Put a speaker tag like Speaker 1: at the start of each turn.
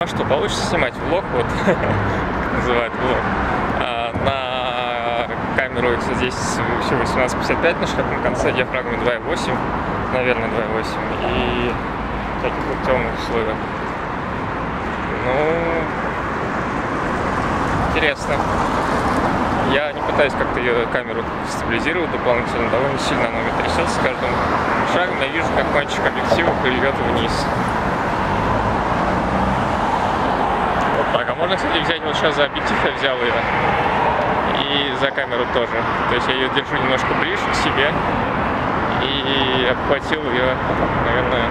Speaker 1: А что, получится снимать влог, вот, называют влог, а, на камеру здесь все 1855 на широком конце, диафрагмы 2.8, наверное 2.8, и таких вот темных условиях. Ну, интересно. Я не пытаюсь как-то ее камеру стабилизировать дополнительно, довольно сильно она у меня трясется с каждым шагом. Я вижу, как кончик объектива плывет вниз. Вот так. А можно, кстати, взять вот сейчас за объектив я взял ее. И за камеру тоже. То есть я ее держу немножко ближе к себе. И обхватил ее, наверное.